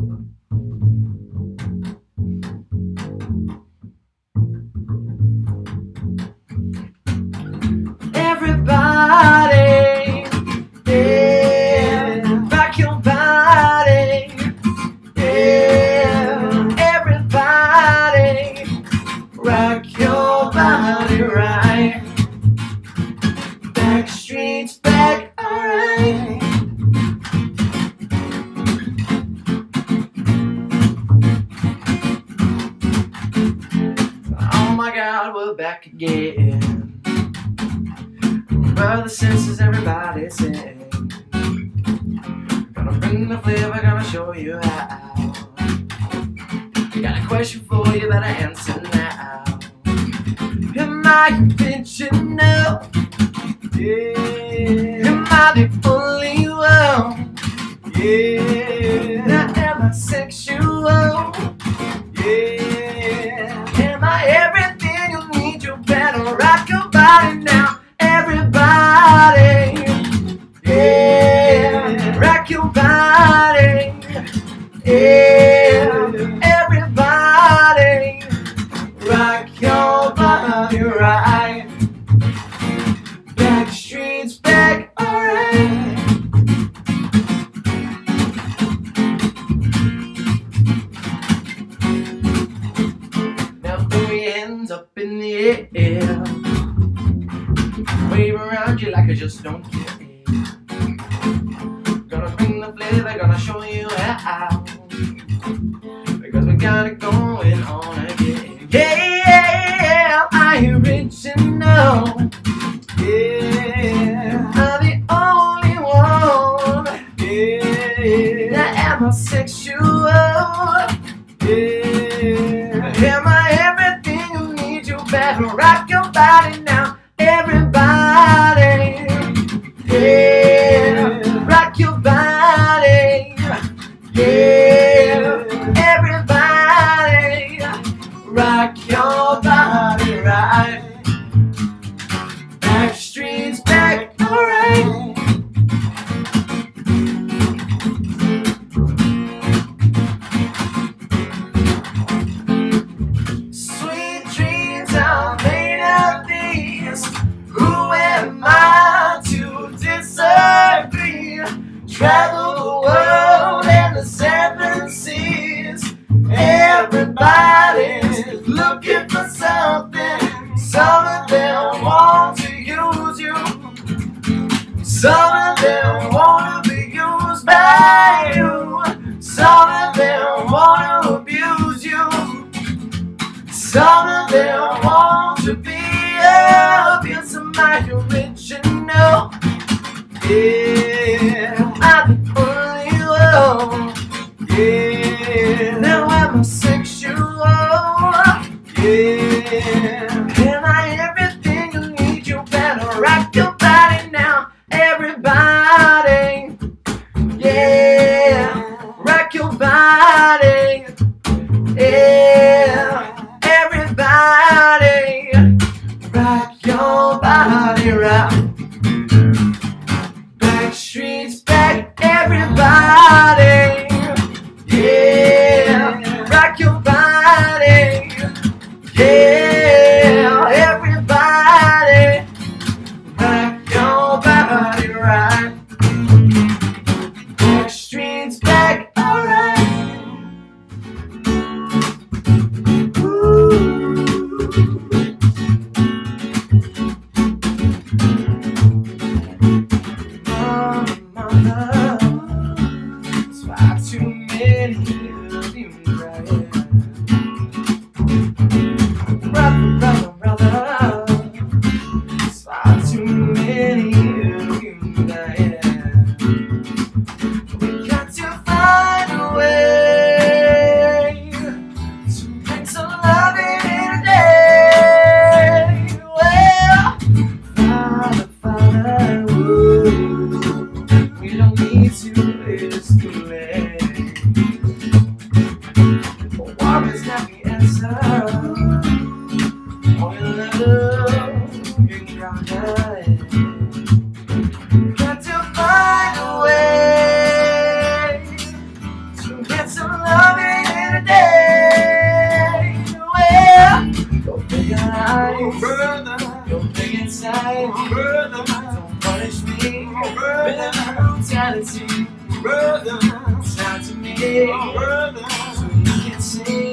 Everybody, We're back again. Brothers, sisters, everybody sing. Gonna bring the flavor, gonna show you how. Got a question for you, better answer now. Am I conventional? Yeah. Am I the only one? Yeah. Am I sexual? Yeah. Body now. Everybody. Yeah. Rock your body. Yeah. Everybody. Rock your body right. Backstreet's back, alright. Now throw your hands up in the air. Wave around you like I just don't care. Gonna bring the flavor, gonna show you how. Because we got it going on again. Yeah, I original. Yeah, I'm the only one. Yeah, am I sexual? Yeah, am I everything you need? You better rock your body now, rock your body right. Backstreet's back, alright. Sweet dreams are made of these. Who am I to disagree? Travel looking for something. Some of them want to use you. Some of them want to be used by you. Some of them want to abuse you. Some of them want to be abused. Am I original? Yeah, I'm the only one. Yeah, We realize, Brother, go big inside. brother, Don't punish me with brutality. brother, Sound to me brother. so you can see